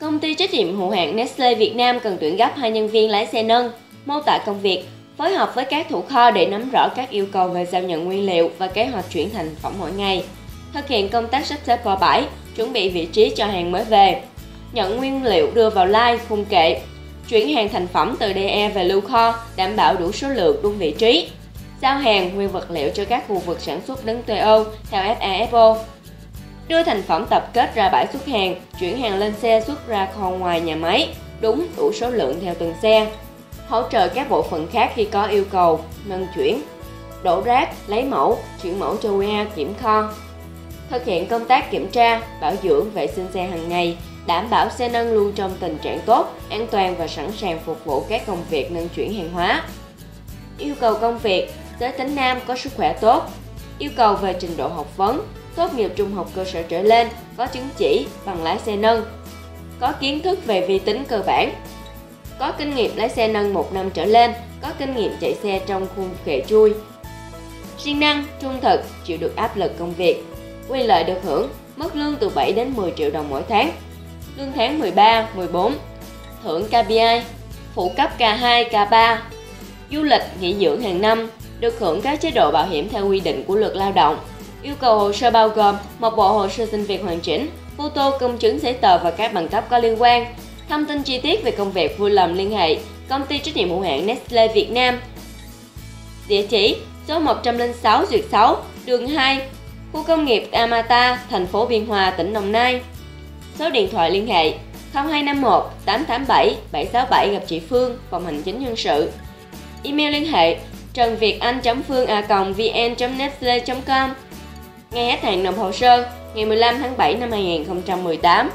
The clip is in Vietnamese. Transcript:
Công ty trách nhiệm hữu hạn Nestle Việt Nam cần tuyển gấp hai nhân viên lái xe nâng. Mô tả công việc, phối hợp với các thủ kho để nắm rõ các yêu cầu về giao nhận nguyên liệu và kế hoạch chuyển thành phẩm mỗi ngày. Thực hiện công tác sắp xếp kho bãi, chuẩn bị vị trí cho hàng mới về. Nhận nguyên liệu đưa vào lai, khung kệ. Chuyển hàng thành phẩm từ DE về lưu kho, đảm bảo đủ số lượng, đúng vị trí. Giao hàng, nguyên vật liệu cho các khu vực sản xuất đứng TO theo FAFO, đưa thành phẩm tập kết ra bãi xuất hàng, chuyển hàng lên xe xuất ra kho ngoài nhà máy, đúng đủ số lượng theo từng xe. Hỗ trợ các bộ phận khác khi có yêu cầu, nâng chuyển, đổ rác, lấy mẫu, chuyển mẫu cho QA kiểm kho. Thực hiện công tác kiểm tra, bảo dưỡng, vệ sinh xe hàng ngày, đảm bảo xe nâng luôn trong tình trạng tốt, an toàn và sẵn sàng phục vụ các công việc nâng chuyển hàng hóa. Yêu cầu công việc, giới tính nam có sức khỏe tốt. Yêu cầu về trình độ học vấn, tốt nghiệp trung học cơ sở trở lên, có chứng chỉ, bằng lái xe nâng, có kiến thức về vi tính cơ bản, có kinh nghiệm lái xe nâng một năm trở lên, có kinh nghiệm chạy xe trong khuôn kệ chui. Siêng năng, trung thực, chịu được áp lực công việc, quyền lợi được hưởng, mức lương từ 7 đến 10 triệu đồng mỗi tháng, lương tháng 13, 14, thưởng KPI, phụ cấp K2, K3, du lịch, nghỉ dưỡng hàng năm, được hưởng các chế độ bảo hiểm theo quy định của luật lao động, Yêu cầu hồ sơ bao gồm một bộ hồ sơ xin việc hoàn chỉnh, photo công chứng giấy tờ và các bằng cấp có liên quan. Thông tin chi tiết về công việc vui lòng liên hệ công ty trách nhiệm hữu hạn Nestle Việt Nam. Địa chỉ số 106 Duyệt 6, đường 2, khu công nghiệp Amata, thành phố Biên Hòa, tỉnh Đồng Nai. Số điện thoại liên hệ 0251 887 767 gặp chị Phương, phòng hành chính nhân sự. Email liên hệ trần việt anh phương a vn nestle com Ngày hết hạn nộp hồ sơ, ngày 15 tháng 7 năm 2018.